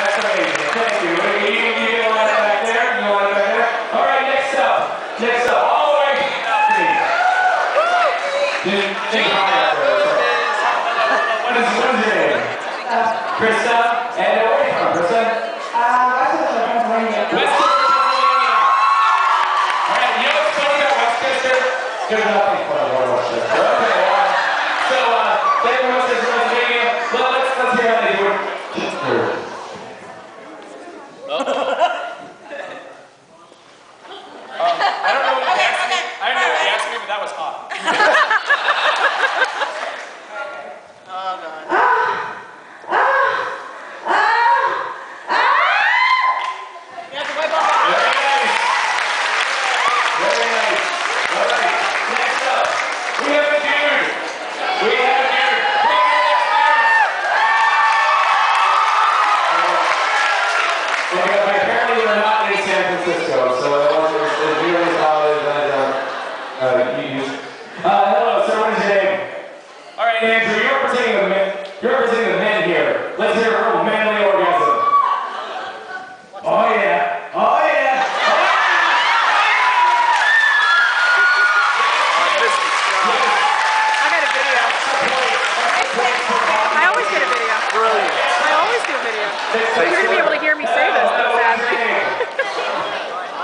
That's amazing. Thank you. You, want it back there? You want it back there? All right, next up. Next up, the What is, what is name? Krista. And Krista? Westchester? Westchester.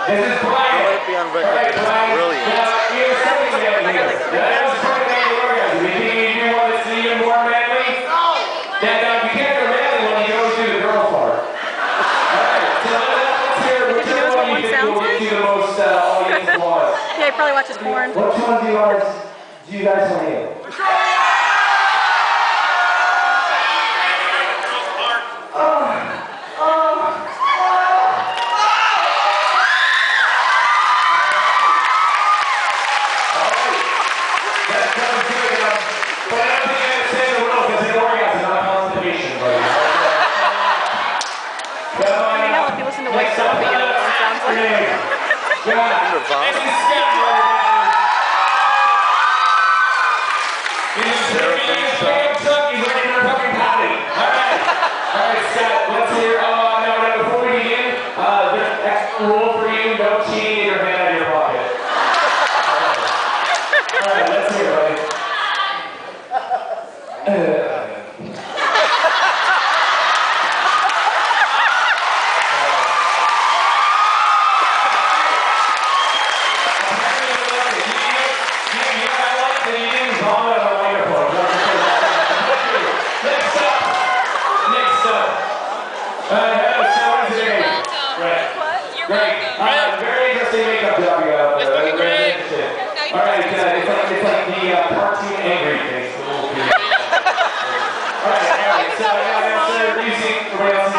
This is Brian. Olympian record. Right, Brian. Brilliant. Now, you're You want to see him more manly? You can't manly you always do the girl part. Alright, so let's hear which one you think will get you the most yeah, probably watches porn. Which one do you, want, do you guys want to hear?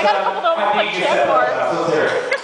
got a couple that were like checkerboards.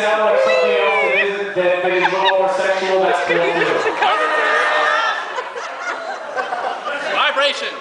sound like something else that isn't that maybe a little more sexual. That's cool. Vibration.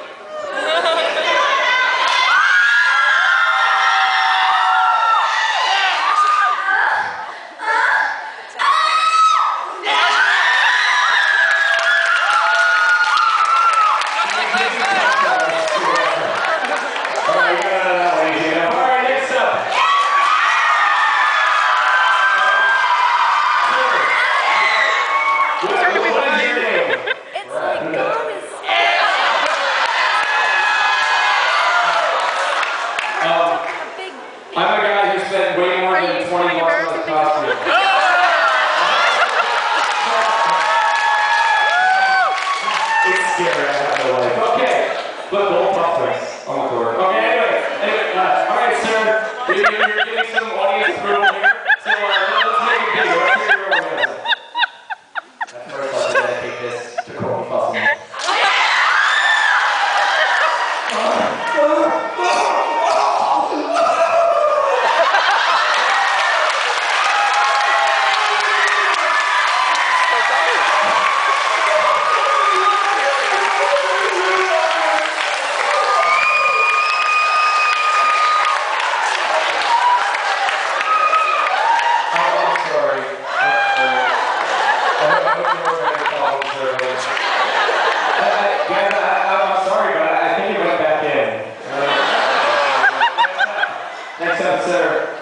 better.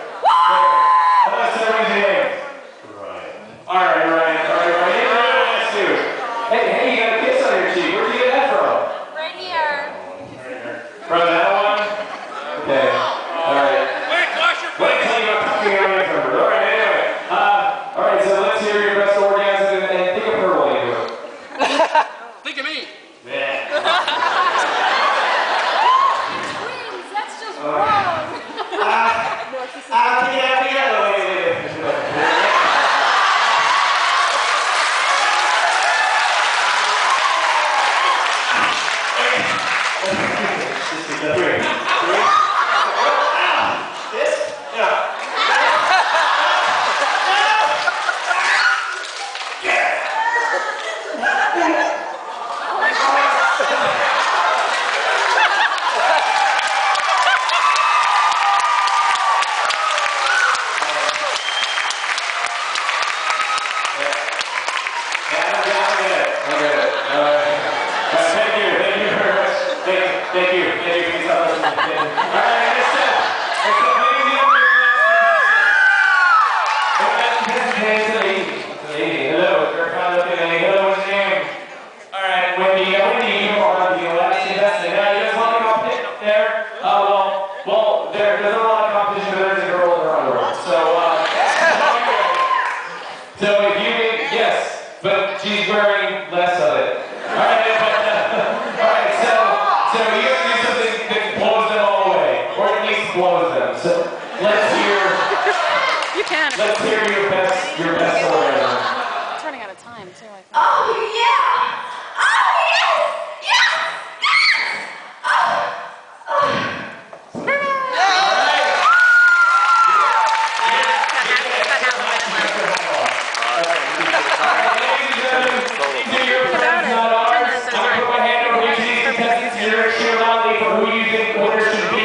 So if you need, yes, but she's wearing less of it. All right, but, uh, all right. So so you have to do something that blows them all away, or at least blows them. So let's hear. You can. Let's hear your best your best story. embrace your humanity for who you think winners should be.